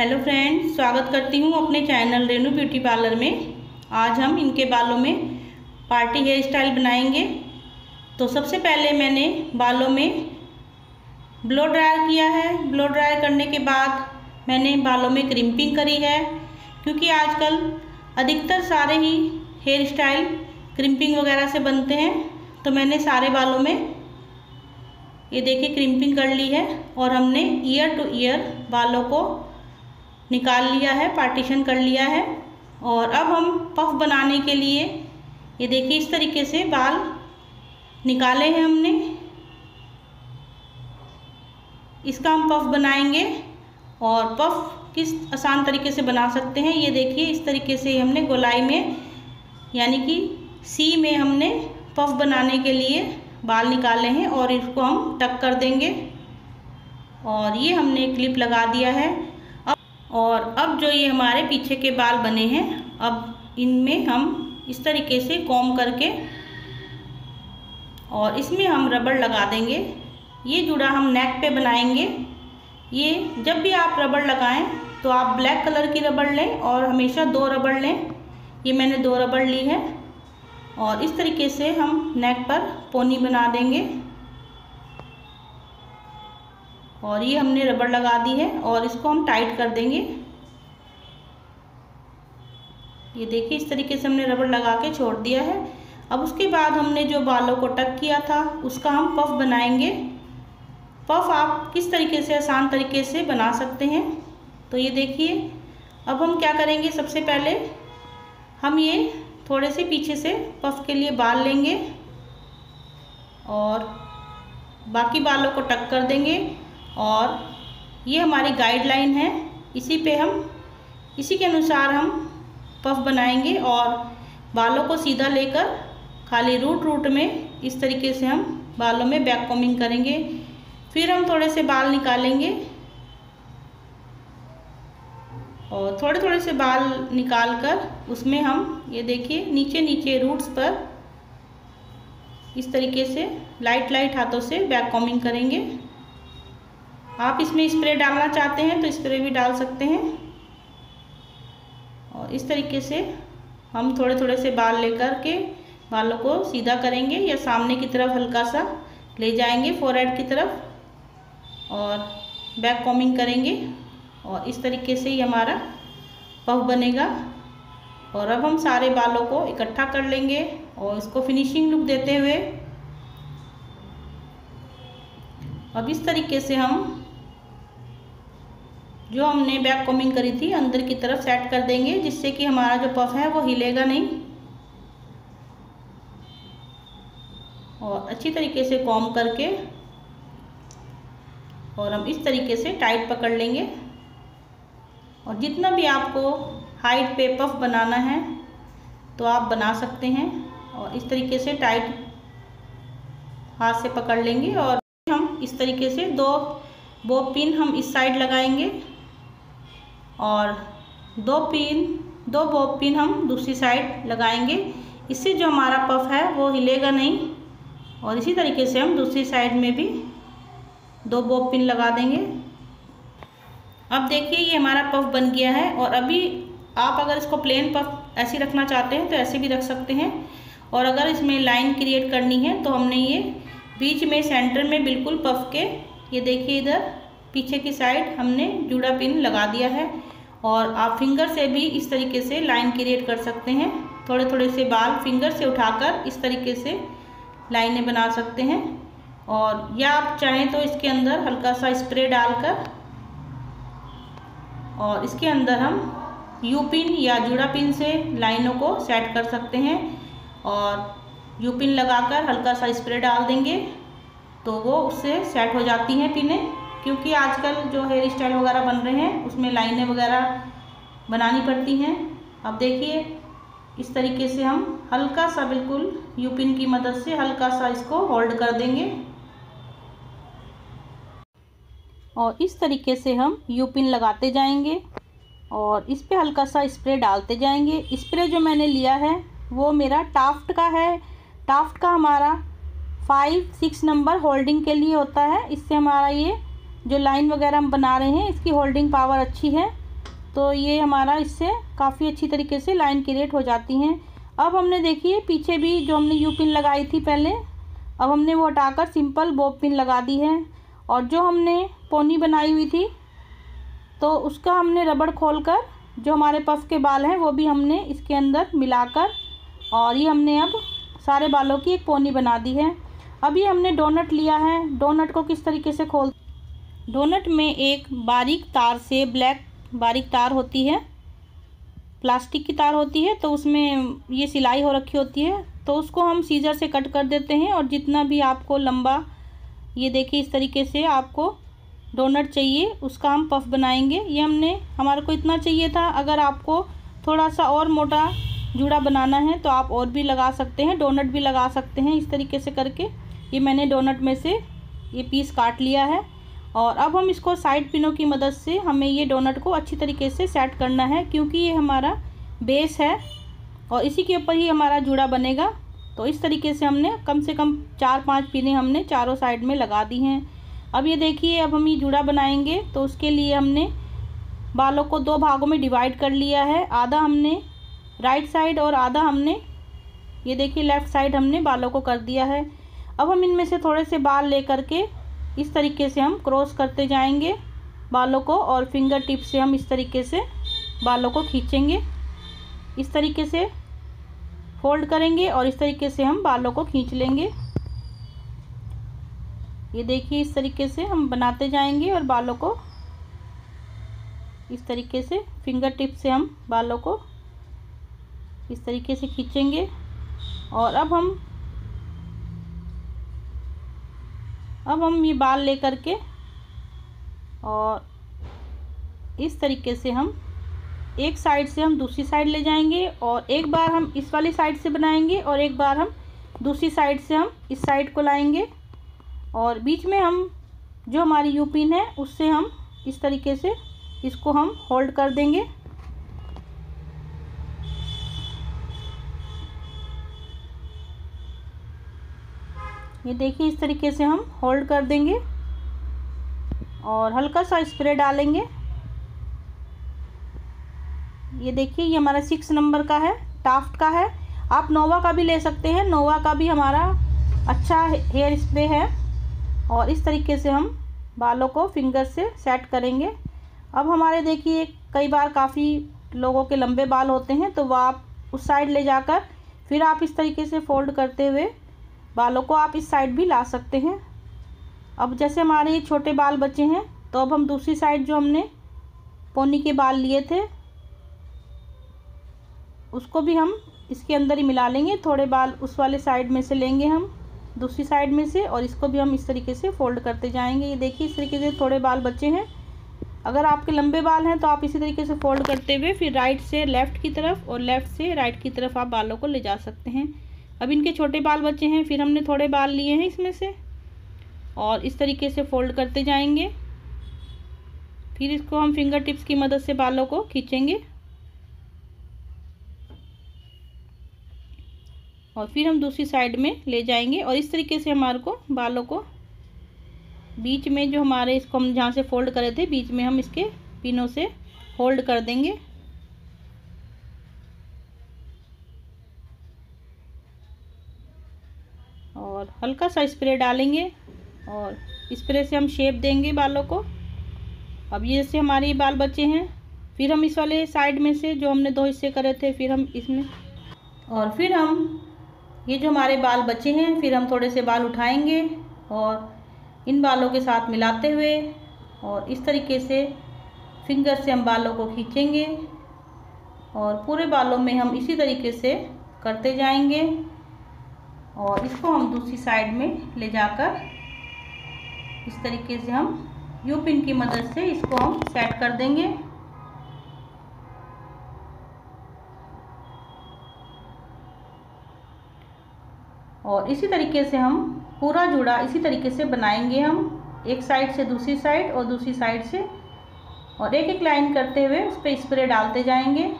Hello friends स्वागत करती हूँ अपने चैनल रेनू ब्यूटी पार्लर में। आज हम इनके बालों में पार्टी हेयर स्टाइल बनाएँगे। तो सबसे पहले मैंने बालों में ब्लो ड्रायर किया है। ब्लो ड्रायर करने के बाद मैंने बालों में क्रिम्पिंग करी है। क्योंकि आजकल अधिकतर सारे ही हेयर स्टाइल क्रिम्पिंग वगैरह से बनते हैं। तो मैंने सारे बालों में ये देखिए क्रिम्पिंग कर ली है और हमने ईयर टू ईयर बालों को निकाल लिया है पार्टीशन कर लिया है और अब हम पफ बनाने के लिए, ये देखिए इस तरीके से बाल निकाले हैं हमने। इसका हम पफ बनाएँगे और पफ किस आसान तरीके से बना सकते हैं, ये देखिए इस तरीके से हमने गोलाई में, यानी कि सी में हमने पफ बनाने के लिए बाल निकाले हैं और इसको हम टक कर देंगे। और ये हमने क्लिप लगा दिया है। और अब जो ये हमारे पीछे के बाल बने हैं, अब इनमें हम इस तरीके से कॉम करके और इसमें हम रबड़ लगा देंगे। ये जुड़ा हम नेक पे बनाएँगे। ये जब भी आप रबड़ लगाएँ तो आप ब्लैक कलर की रबड़ लें और हमेशा दो रबड़ लें। ये मैंने दो रबड़ ली है और इस तरीके से हम नेक पर पोनी बना देंगे। और ये हमने रबड़ लगा दी है और इसको हम टाइट कर देंगे। ये देखिए, इस तरीके से हमने रबड़ लगा के छोड़ दिया है। अब उसके बाद हमने जो बालों को टक किया था, उसका हम पफ बनाएँगे। पफ आप किस तरीके से, आसान तरीके से बना सकते हैं? तो ये देखिए, अब हम क्या करेंगे? सबसे पहले हम ये थोड़े से पीछे से पफ के लिए बाल लेंगे और बाकी बालों को टक कर देंगे। और ये हमारी गाइडलाइन है। इसी पे हम, इसी के अनुसार हम पफ बनाएँगे और बालों को सीधा लेकर खाली रूट रूट में इस तरीके से हम बालों में बैक कॉमिंग करेंगे। फिर हम थोड़े से बाल निकालेंगे और थोड़े थोड़े से बाल निकाल कर उसमें हम, ये देखिए नीचे नीचे रूट्स पर इस तरीके से लाइट लाइट हाथों से बैक कॉमिंग करेंगे। आप इसमें स्प्रे डालना चाहते हैं तो स्प्रे भी डाल सकते हैं। और इस तरीके से हम थोड़े थोड़े से बाल लेकर के बालों को सीधा करेंगे या सामने की तरफ़ हल्का सा ले जाएँगे फोरहेड की तरफ़ और बैक कॉमिंग करेंगे और इस तरीके से ही हमारा पफ बनेगा। और अब हम सारे बालों को इकट्ठा कर लेंगे और इसको फिनिशिंग लुक देते हुए। अब इस तरीके से हम जो हमने बैक कॉमिंग करी थी, अंदर की तरफ़ सेट कर देंगे, जिससे कि हमारा जो पफ है वो हिलेगा नहीं। और अच्छी तरीके से कॉम करके, और हम इस तरीके से टाइट पकड़ लेंगे। और जितना भी आपको हाइट पे पफ बनाना है तो आप बना सकते हैं, और इस तरीके से टाइट हाथ से पकड़ लेंगे। और हम इस तरीके से दो वो पिन हम इस साइड लगाएँगे। और दो पिन दो बॉब पिन हम दूसरी साइड लगाएँगे। इससे जो हमारा पफ है, वो हिलेगा नहीं। और इसी तरीके से हम दूसरी साइड में भी दो बॉब पिन लगा देंगे। अब देखिए, ये हमारा पफ बन गया है। और अभी आप अगर इसको प्लेन पफ ऐसे रखना चाहते हैं तो ऐसे भी रख सकते हैं। और अगर इसमें लाइन क्रिएट करनी है तो हमने ये बीच में सेंटर में बिल्कुल पफ के, ये देखिए इधर पीछे की साइड हमने जुड़ा पिन लगा दिया है और आप फिंगर से भी इस तरीके से लाइन क्रिएट कर सकते हैं। थोड़े थोड़े से बाल फिंगर से उठाकर इस तरीके से लाइनें बना सकते हैं। और या आप चाहें तो इसके अंदर हल्का सा स्प्रे डालकर और इसके अंदर हम यू पिन या जुड़ा पिन से लाइनों को सेट कर सकते हैं और यू पिन लगाकर हल्का सा स्प्रे डाल देंगे तो वो उससे सेट हो जाती हैं पिनें। क्योंकि आजकल जो हेयर स्टाइल वगैरह बन रहे हैं, उसमें लाइनें वगैरह बनानी पड़ती हैं। अब देखिए, इस तरीके से हम हल्का सा बिल्कुल यूपिन की मदद से हल्का सा इसको होल्ड कर देंगे। और इस तरीके से हम यूपिन लगाते जाएँगे और इस पर हल्का सा स्प्रे डालते जाएँगे। स्प्रे जो मैंने लिया है, वो मेरा टाफ्ट का है। टाफ्ट का हमारा फाइव सिक्स नंबर होल्डिंग के लिए होता है। इससे हमारा ये जो लाइन वगैरह हम बना रहे हैं, इसकी होल्डिंग पावर अच्छी है तो ये हमारा इससे काफ़ी अच्छी तरीके से लाइन क्रिएट हो जाती हैं। अब हमने देखिए, पीछे भी जो हमने यू पिन लगाई थी पहले, अब हमने वो हटाकर सिंपल बॉब पिन लगा दी है। और जो हमने पोनी बनाई हुई थी तो उसका हमने रबड़ खोलकर, जो हमारे पफ के बाल हैं, वो भी हमने इसके अंदर मिलाकर, और ये हमने अब सारे बालों की एक पोनी बना दी है। अभी हमने डोनट लिया है। डोनट को किस तरीके से खोल डोनट में एक बारीक तार से ब्लैक बारीक तार होती है, प्लास्टिक की तार होती है तो उसमें ये सिलाई हो रखी होती है तो उसको हम सीज़र से कट कर देते हैं और जितना भी आपको लंबा ये देखिए इस तरीके से आपको डोनट चाहिए, उसका हम पफ बनाएँगे। ये हमने, हमारे को इतना चाहिए था, अगर आपको थोड़ा सा और मोटा जूड़ा बनाना है तो आप और भी लगा सकते हैं, डोनट भी लगा सकते हैं इस तरीके से करके। ये मैंने डोनट में से ये पीस काट लिया है। और अब हम इसको साइड पिनों की मदद से हमें ये डोनट को अच्छी तरीके से सेट करना है, क्योंकि ये हमारा बेस है और इसी के ऊपर ही हमारा जूड़ा बनेगा। तो इस तरीके से हमने कम से कम चार पाँच पिने हमने चारों साइड में लगा दी हैं। अब ये देखिए, अब हम ये जूड़ा बनाएँगे तो उसके लिए हमने बालों को दो भागों में डिवाइड कर लिया है। आधा हमने राइट साइड और आधा हमने, ये देखिए लेफ़्ट साइड हमने बालों को कर दिया है। अब हम इनमें से थोड़े से बाल ले करके इस तरीके से हम क्रॉस करते जाएँगे बालों को और फिंगर टिप से हम इस तरीके से बालों को खींचेंगे। इस तरीके से फोल्ड करेंगे और इस तरीके से हम बालों को खींच लेंगे। ये देखिए इस तरीके से हम बनाते जाएँगे और बालों को इस तरीके से फिंगर टिप से हम बालों को इस तरीके से खींचेंगे। और अब हम अब हम ये बाल ले करके और इस तरीके से हम एक साइड से हम दूसरी साइड ले जाएँगे और एक बार हम इस वाली साइड से बनाएँगे और एक बार हम दूसरी साइड से हम इस साइड को लाएँगे और बीच में हम जो हमारी यूपिन है, उससे हम इस तरीके से इसको हम होल्ड कर देंगे। ये देखिए, इस तरीके से हम होल्ड कर देंगे और हल्का सा स्प्रे डालेंगे। ये देखिए, ये हमारा सिक्स नंबर का है टाफ्ट का है। आप नोवा का भी ले सकते हैं। नोवा का भी हमारा अच्छा हेयर स्प्रे है और इस तरीके से हम बालों को फिंगर से सेट करेंगे। अब हमारे देखिए, कई बार काफ़ी लोगों के लंबे बाल होते हैं तो वह आप उस साइड ले जाकर फिर आप इस तरीके से फोल्ड करते हुए बालों को आप इस साइड भी ला सकते हैं। अब जैसे हमारे ये छोटे बाल बचे हैं तो अब हम दूसरी साइड जो हमने पोनी के बाल लिए थे, उसको भी हम इसके अंदर ही मिला लेंगे। थोड़े बाल उस वाले साइड में से लेंगे हम, दूसरी साइड में से, और इसको भी हम इस तरीके से फोल्ड करते जाएँगे। ये देखिए, इस तरीके से थोड़े बाल बचे हैं। अगर आपके लंबे बाल हैं तो आप इसी तरीके से फोल्ड करते हुए फिर राइट से लेफ़्ट की तरफ़ और लेफ़्ट से राइट की तरफ़ आप बालों को ले जा सकते हैं। अब इनके छोटे बाल बचे हैं, फिर हमने थोड़े बाल लिए हैं इसमें से। और इस तरीके से फोल्ड करते जाएँगे। फिर इसको हम फिंगर टिप्स की मदद से बालों को खींचेंगे। और फिर हम दूसरी साइड में ले जाएँगे और इस तरीके से हमारे को बालों को बीच में जो हमारे इसको हम जहाँ से फोल्ड करे थे, बीच में हम इसके पिनों से होल्ड कर देंगे और हल्का सा स्प्रे डालेंगे और स्प्रे से हम शेप देंगे बालों को। अब ये जैसे हमारे बाल बचे हैं। फिर हम इस वाले साइड में से जो हमने दो हिस्से करे थे, फिर हम इसमें और फिर हम ये जो हमारे बाल बचे हैं, फिर हम थोड़े से बाल उठाएँगे और इन बालों के साथ मिलाते हुए और इस तरीके से फिंगर से हम बालों को खींचेंगे और पूरे बालों में हम इसी तरीके से करते जाएँगे। और इसको हम दूसरी साइड में ले जाकर इस तरीके से हम यू पिन की मदद से इसको हम सेट कर देंगे। और इसी तरीके से हम पूरा जुड़ा इसी तरीके से बनाएँगे हम, एक साइड से दूसरी साइड और दूसरी साइड से। और एक एक लाइन करते हुए उस पर स्प्रे डालते जाएँगे।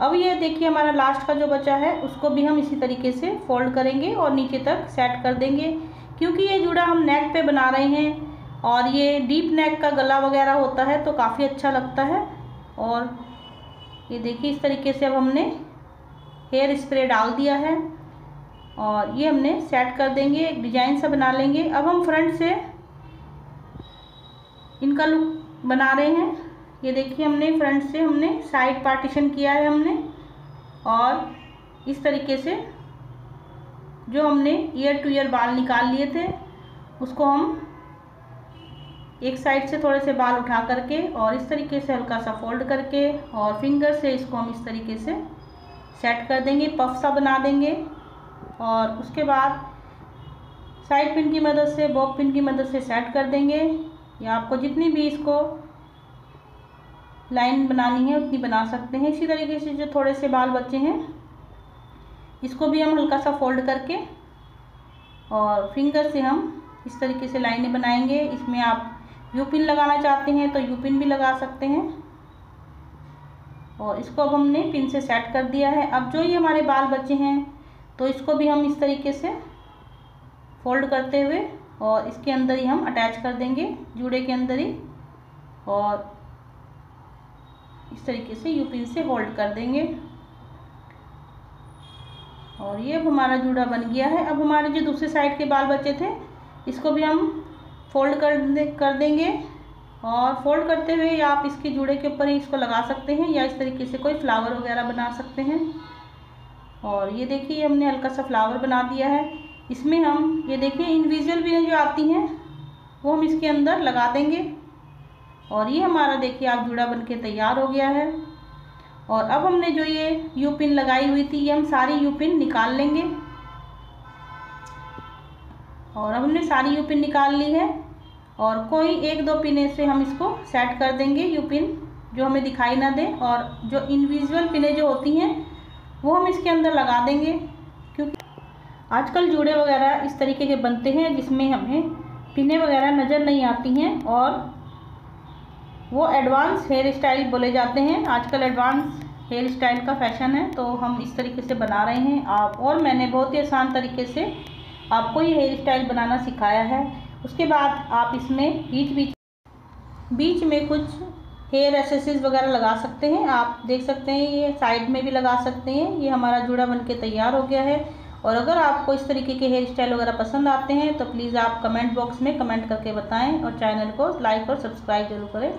अब ये देखिए हमारा लास्ट का जो बचा है, उसको भी हम इसी तरीके से फोल्ड करेंगे और नीचे तक सेट कर देंगे। क्योंकि ये जुड़ा हम नेक पे बना रहे हैं और ये डीप नेक का गला वगैरह होता है तो काफ़ी अच्छा लगता है। और ये देखिए इस तरीके से अब हमने हेयर स्प्रे डाल दिया है और ये हमने सेट कर देंगे, एक डिज़ाइन सा बना लेंगे। अब हम फ्रंट से इनका लुक बना रहे हैं। ये देखिए हमने फ्रंट से हमने साइड पार्टीशन किया है हमने। और इस तरीके से जो हमने ईयर टू ईयर बाल निकाल लिए थे, उसको हम एक साइड से थोड़े से बाल उठा करके और इस तरीके से हल्का सा फोल्ड करके और फिंगर से इसको हम इस तरीके से सेट कर देंगे पफ सा बना देंगे। और उसके बाद साइड पिन की मदद से बॉब पिन की मदद से सेट कर देंगे। या आपको जितनी भी इसको लाइन बनानी है, उतनी बना सकते हैं। इसी तरीके से जो थोड़े से बाल बचे हैं, इसको भी हम हल्का सा फोल्ड करके और फिंगर से हम इस तरीके से लाइनें बनाएँगे। इसमें आप यू पिन लगाना चाहते हैं तो यू पिन भी लगा सकते हैं। और इसको अब हमने पिन से सेट कर दिया है। अब जो ये हमारे बाल बचे हैं तो इसको भी हम इस तरीके से फोल्ड करते हुए और इसके अंदर ही हम अटैच कर देंगे, जूड़े के अंदर ही। और इस तरीके से यू पिन से होल्ड कर देंगे। और ये अब हमारा जूड़ा बन गया है। अब हमारे जो दूसरे साइड के बाल बचे थे, इसको भी हम फोल्ड कर दे, कर देंगे। और फोल्ड करते हुए आप इसके जूड़े के ऊपर ही इसको लगा सकते हैं या इस तरीके से कोई फ्लावर वगैरह बना सकते हैं। और ये देखिए, हमने हल्का सा फ्लावर बना दिया है। इसमें हम, ये देखिए इंडिविजुअल भी जो आती हैं, वो हम इसके अंदर लगा देंगे। और ये हमारा देखिए आप जूड़ा बन के तैयार हो गया है। और अब हमने जो ये यू पिन लगाई हुई थी, ये हम सारी यू पिन निकाल लेंगे। और अब हमने सारी यू पिन निकाल ली है। और कोई एक दो पिने से हम इसको सेट कर देंगे यू पिन जो हमें दिखाई ना दे। और जो इंडिविजुअल पिने जो होती हैं, वो हम इसके अंदर लगा देंगे। क्योंकि आजकल जूड़े वगैरह इस तरीके के बनते हैं, जिसमें हमें पिने वगैरह नज़र नहीं आती हैं। और वो एडवांस हेयर स्टाइल बोले जाते हैं। आजकल एडवांस हेयर स्टाइल का फ़ैशन है तो हम इस तरीके से बना रहे हैं। आप, और मैंने बहुत ही आसान तरीके से आपको ये हेयर स्टाइल बनाना सिखाया है। उसके बाद आप इसमें बीच बीच बीच में कुछ हेयर एसेसिस वगैरह लगा सकते हैं। आप देख सकते हैं, ये साइड में भी लगा सकते हैं। ये हमारा जूड़ा बन के तैयार हो गया है। और अगर आपको इस तरीके के हेयर स्टाइल वगैरह पसंद आते हैं तो प्लीज़ आप कमेंट बॉक्स में कमेंट करके बताएँ और चैनल को लाइक और सब्सक्राइब ज़रूर करें।